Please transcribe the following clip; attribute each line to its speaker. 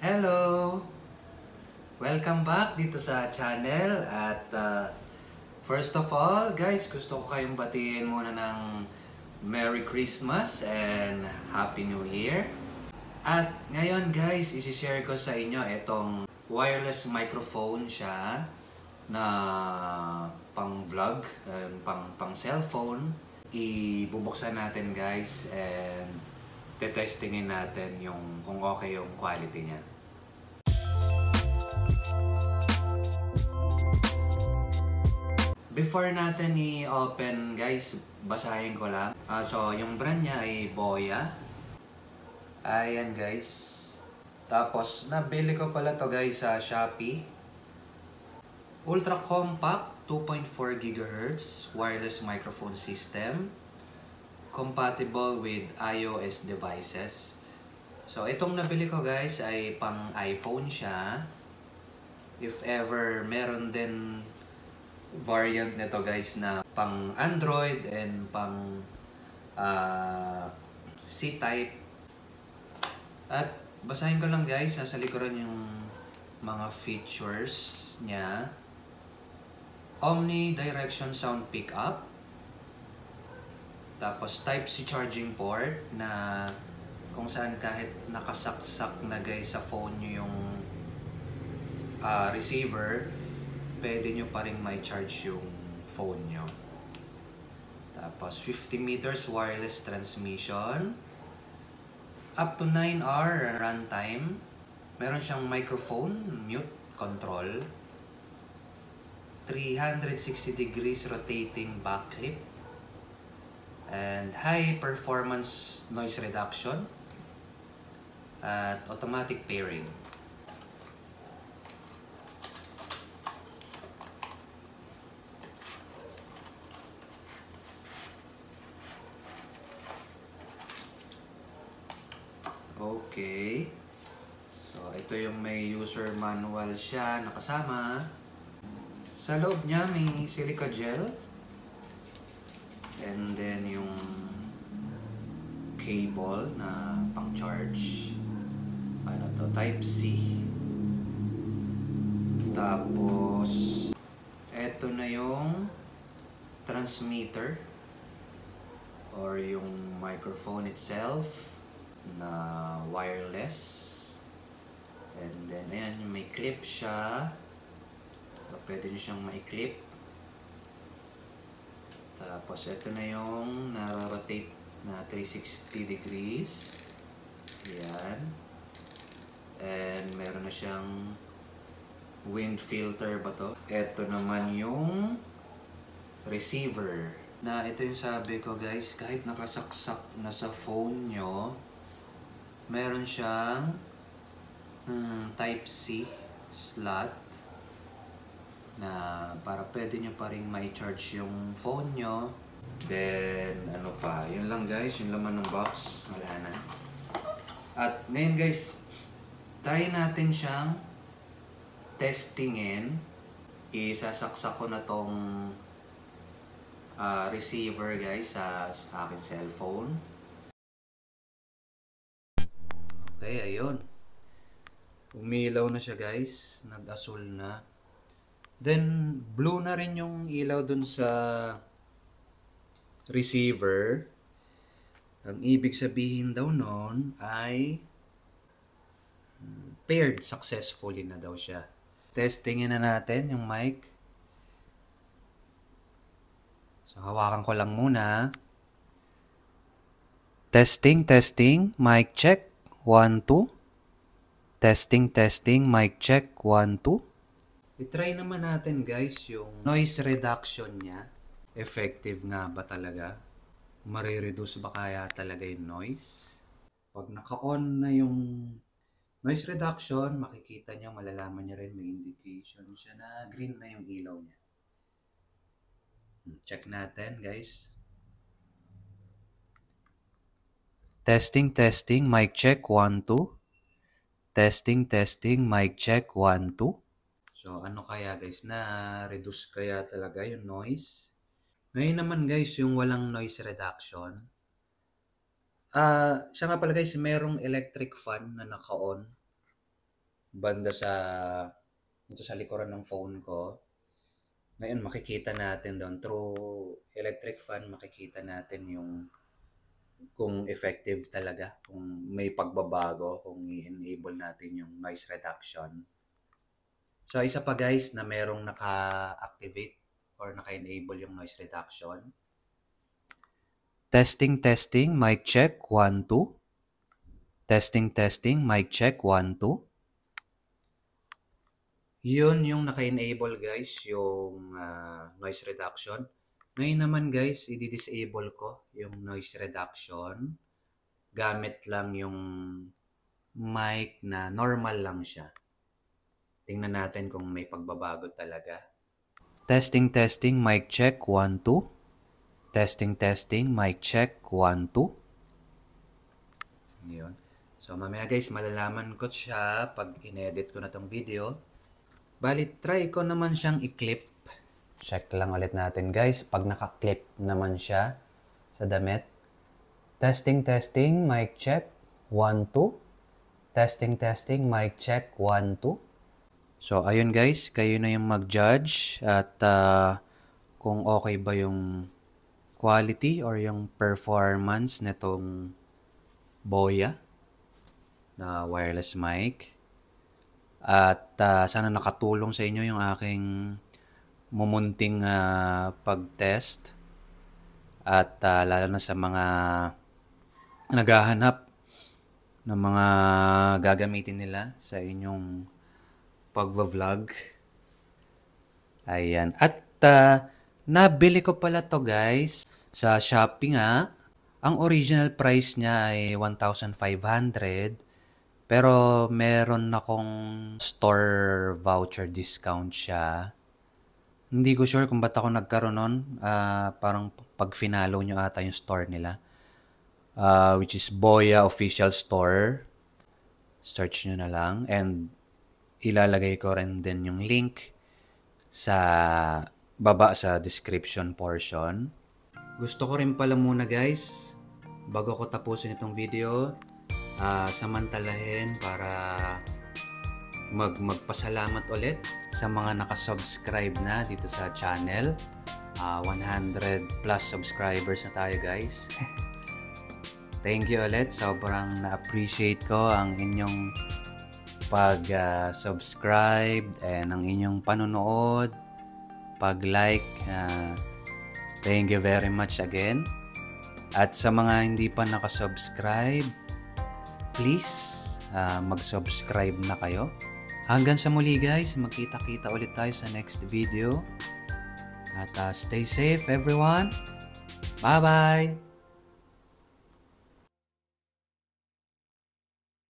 Speaker 1: Hello! Welcome back dito sa channel at uh, first of all guys gusto ko kayong batiin muna ng Merry Christmas and Happy New Year at ngayon guys isi-share ko sa inyo itong wireless microphone siya na pang vlog, um, pang, pang cellphone ibubuksan natin guys and tetestingin natin yung kung okay yung quality niya. Before natin i-open guys, basahin ko lang. Ah, so yung brand niya ay Boya. Ayan guys. Tapos nabili ko pala to guys sa Shopee. Ultra compact 2.4 GHz wireless microphone system compatible with iOS devices. So, itong nabili ko guys ay pang iPhone siya. If ever meron din variant nito guys na pang Android and pang uh, C-type. At basahin ko lang guys, nasa likuran yung mga features niya. Omni-direction sound pickup tapos Type-C charging port na kung saan kahit nakasaksak na guys sa phone nyo yung uh, receiver, pwede nyo pa rin may charge yung phone nyo. Tapos 50 meters wireless transmission. Up to 9 hour runtime. Meron siyang microphone, mute control. 360 degrees rotating backclip and high performance noise reduction at automatic pairing. Okay. So, ito yung may user manual siya nakasama. Sa loob niya may silica gel And then yung cable na pang charge. Ano to? Type C. Tapos eto na yung transmitter or yung microphone itself na wireless. And then ayan, may clip siya. Pwede nyo siyang mai-clip tapos, ito na yung nararotate na 360 degrees. Yan. And meron na siyang wind filter ba to? Ito naman yung receiver. Na ito yung sabi ko guys, kahit nakasaksak na sa phone nyo, meron siyang hmm, Type-C slot na para pwede nyo pa rin mai-charge yung phone nyo. Then, ano pa, yun lang guys, yung laman ng box, wala na. At ngayon guys, try natin siyang testingin. Isasaksak ko na tong uh, receiver guys sa, sa aking cellphone. Okay, ayun. Umilaw na siya guys. Nag-asul na. Then, blue na rin yung ilaw dun sa receiver. Ang ibig sabihin daw noon ay paired successfully na daw siya. Testingin na natin yung mic. So, hawakan ko lang muna. Testing, testing. Mic check. 1, 2. Testing, testing. Mic check. 1, 2. I-try naman natin guys yung noise reduction niya. Effective nga ba talaga? Marireduce ba kaya talaga yung noise? Pag naka-on na yung noise reduction, makikita niyo, malalaman niya rin, may indication siya na green na yung ilaw niya. Hmm, check natin guys. Testing, testing, mic check, 1, 2. Testing, testing, mic check, 1, 2. So, ano kaya guys, na-reduce kaya talaga yung noise? Ngayon naman guys, yung walang noise reduction. Ah, uh, siya nga pala guys, merong electric fan na naka-on. banda sa dito sa likuran ng phone ko. Ngayon makikita natin doon through electric fan makikita natin yung kung effective talaga, kung may pagbabago, kung i-enable natin yung noise reduction. So isa pa guys na merong naka-activate or naka-enable yung noise reduction. Testing, testing, mic check, 1, 2. Testing, testing, mic check, 1, 2. Yun yung naka-enable guys, yung uh, noise reduction. Ngayon naman guys, i-disable ko yung noise reduction. Gamit lang yung mic na normal lang siya. Tingnan natin kung may pagbabago talaga. Testing, testing, mic check, 1, 2. Testing, testing, mic check, 1, 2. Yun. So mamaya guys, malalaman ko siya pag inedit ko na tong video. Bali, try ko naman siyang i-clip. Check lang ulit natin guys. Pag naka-clip naman siya sa damit. Testing, testing, mic check. 1, 2. Testing, testing, mic check. 1, 2. So, ayun guys. Kayo na yung mag-judge at uh, kung okay ba yung quality or yung performance nitong Boya na wireless mic. At uh, sana nakatulong sa inyo yung aking mumunting uh, pag-test. At uh, lalo na sa mga naghahanap ng mga gagamitin nila sa inyong pag-vlog. Ayan. At uh, nabili ko pala to guys sa Shopee nga. Ang original price niya ay 1,500 pero meron akong store voucher discount siya. Hindi ko sure kung ba't ako nagkaroon nun. Uh, parang pag finalo nyo ata yung store nila. Uh, which is Boya Official Store. Search nyo na lang. And ilalagay ko rin din yung link sa baba sa description portion. Gusto ko rin pala muna guys, bago ko tapusin itong video, uh, samantalahin para mag magpasalamat ulit sa mga nakasubscribe na dito sa channel. Uh, ah, 100 plus subscribers na tayo guys. Thank you ulit. Sobrang na-appreciate ko ang inyong pag-subscribe uh, and ang inyong panonood, pag-like. Uh, thank you very much again. At sa mga hindi pa nakasubscribe, please uh, mag-subscribe na kayo. Hanggang sa muli guys, magkita-kita ulit tayo sa next video. At uh, stay safe everyone. Bye-bye!